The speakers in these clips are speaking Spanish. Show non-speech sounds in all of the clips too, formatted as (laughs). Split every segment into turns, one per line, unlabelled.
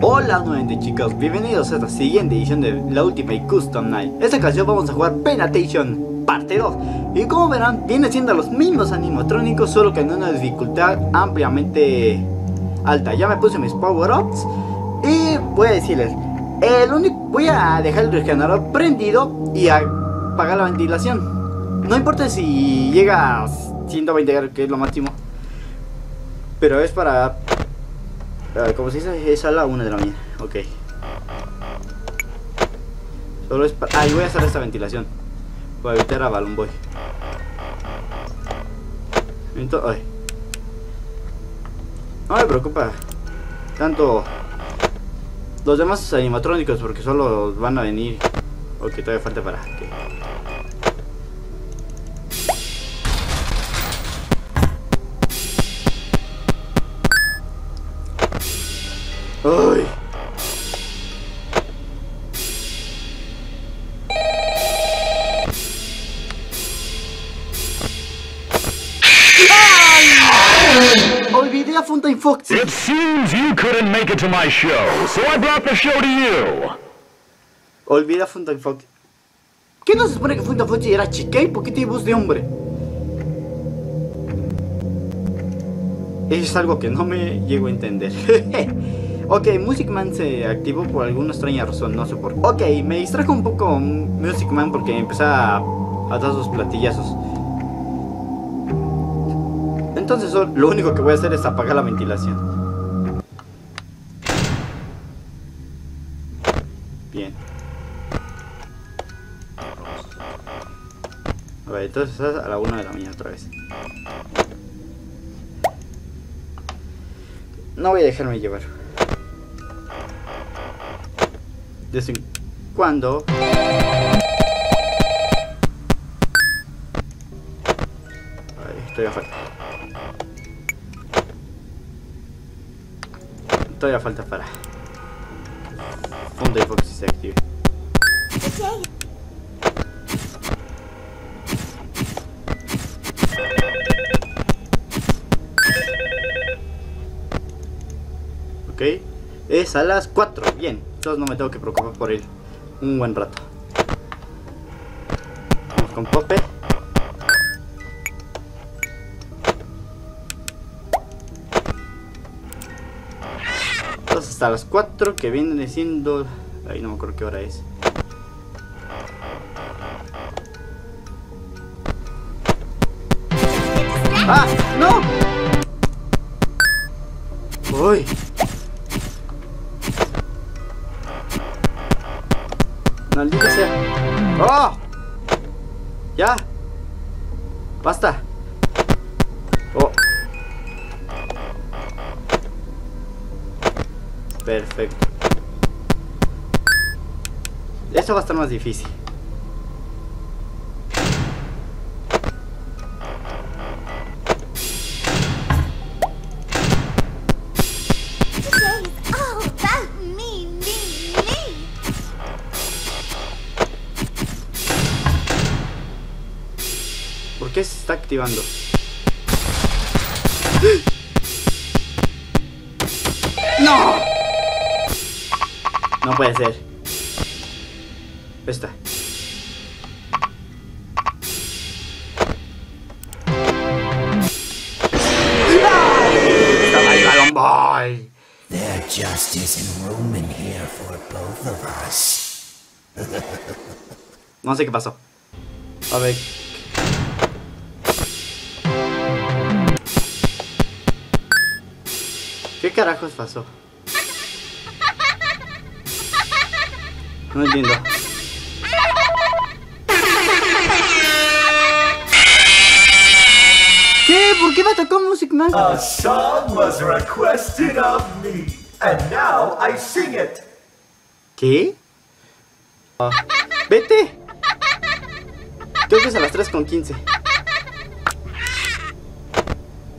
Hola nuevamente chicos, bienvenidos a esta siguiente edición de la Ultimate Custom Night. Esta ocasión vamos a jugar Penatation parte 2 Y como verán, viene siendo los mismos animatrónicos Solo que en una dificultad ampliamente alta. Ya me puse mis power-ups Y voy a decirles el único, Voy a dejar el regenerador prendido y apagar la ventilación. No importa si llega a 120 grados, que es lo máximo Pero es para como se dice, es la una de la mañana. Ok. Solo es para... Ah, y voy a hacer esta ventilación. Para evitar a Balloon Boy. Entonces... No me preocupa. Tanto... Los demás animatrónicos porque solo van a venir. Ok, todavía falta para... que. Olvidé a Fontaine Fox.
It seems you couldn't make it to my show, so I brought the show to you.
Olvidé a Fontaine Fox. ¿Qué no se supone que Fontaine Fox era chica y por qué tiene voz de hombre? Es algo que no me llego a entender. (laughs) Ok, Music Man se activó por alguna extraña razón, no sé por qué. Ok, me distrajo un poco Music Man porque empecé a, dar sus platillazos. Entonces lo único que voy a hacer es apagar la ventilación. Bien. A ver, entonces a la una de la mañana otra vez. No voy a dejarme llevar. de vez en cuando. Ahí, todavía Todavía falta para Fondo de Foxy se active. Ok, es a las 4, bien no me tengo que preocupar por él un buen rato. Vamos con Pope. Hasta las 4 que vienen siendo... Ahí no me acuerdo qué hora es. ¡Ah! ¡No! ¡Uy! Maldita sea. ¡Oh! ¡Ya! ¡Basta! Perfecto. Esto va a estar más difícil. qué se está activando? No puede ser. Esta. Boy.
There just isn't room in here for both of us.
no sé qué pasó. A ver, ¿Qué carajos pasó? No entiendo. ¿Qué? ¿Por qué me atacó Music Man?
A song was requested of me, and now I sing it.
¿Qué? Ah, ¡Vete! Creo que es a las 3 con 15.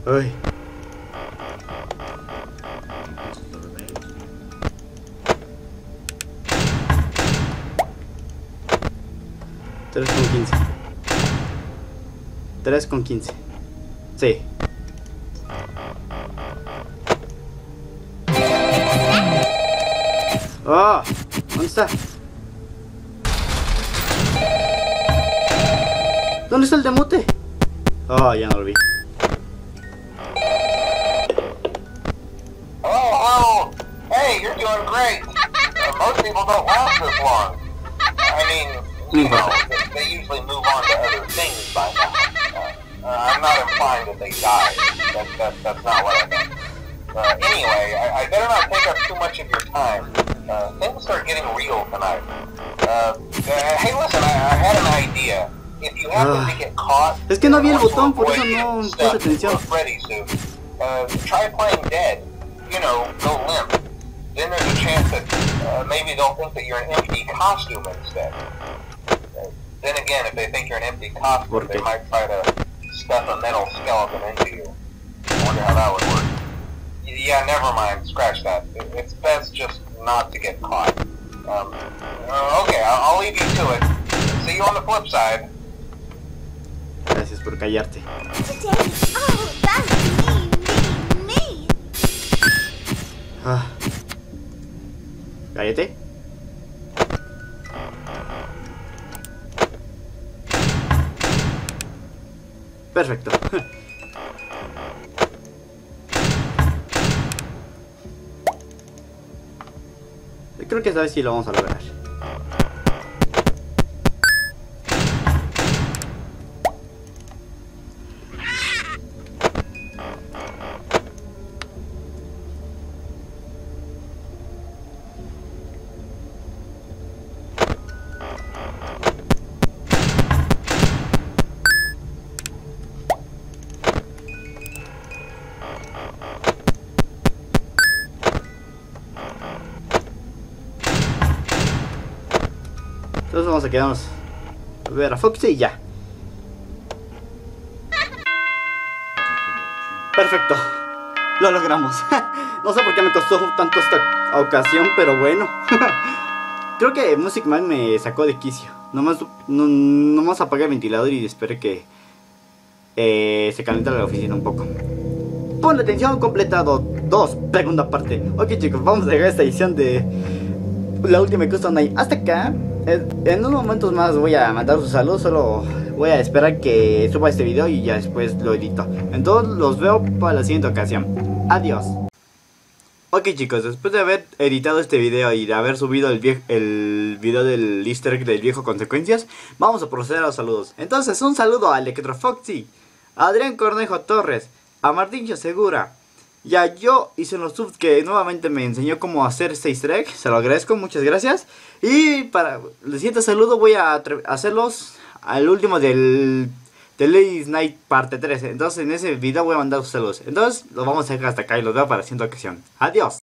Ay. 3 con 15. 3 con 15. Sí. ¡Ah! ¿Dónde está? ¿Dónde está el demote? Oh, ya no lo vi.
Hello, hello. Hey, you're doing great. (laughs) Most people don't last this long. I mean, you know, they, usually move on to other things by now. Uh, uh, I'm not implying that they die. That, that, that's not what I meant. Uh, anyway, I, I better not take up too much of your time. Uh, things are getting real tonight. Uh, uh, hey, listen, I, I had an idea. If you happen
Ah.
to get caught,
Es que no vi el botón, por eso no puse atención.
Freddy suit, uh, try playing dead. You know, go limp. Then there's a chance that uh, maybe they'll think that you're an empty costume instead. Then again, if they think you're an empty
¿Por
they might try to stuff a metal skeleton into you. I wonder how that would work. Yeah, never mind. Scratch that. It's best just not to get caught. Um, uh, okay, I'll, I'll leave you to it. See you on the flip side.
Gracias por callarte.
Oh, that's me, me, me.
Ah. Cállate. Perfecto. (laughs) Creo que esta vez sí lo vamos a lograr. Entonces vamos a quedarnos a ver a Foxy y ya. Perfecto. Lo logramos. (laughs) no sé por qué me costó tanto esta ocasión, pero bueno. (laughs) Creo que Music Man me sacó de quicio. Nomás, no, nomás apagué el ventilador y esperé que eh, se calentara la oficina un poco. Pon atención completado 2, segunda parte. Ok chicos, vamos a dejar esta edición de la última Custom Night hasta acá. En unos momentos más voy a mandar su salud, solo voy a esperar que suba este video y ya después lo edito. Entonces los veo para la siguiente ocasión. Adiós. Ok chicos, después de haber editado este video y de haber subido el video del easter egg del viejo consecuencias, vamos a proceder a los saludos. Entonces un saludo a Electrofoxy, a Adrián Cornejo Torres, a Martín Segura, y a yo hice los subs que nuevamente me enseñó cómo hacer este easter. Se lo agradezco, muchas gracias. Y para el siguiente saludo voy a hacerlos al último del, del Ladies Night parte 3. Entonces en ese video voy a mandar sus saludos. Entonces los vamos a dejar hasta acá y los veo para la siguiente ocasión. Adiós.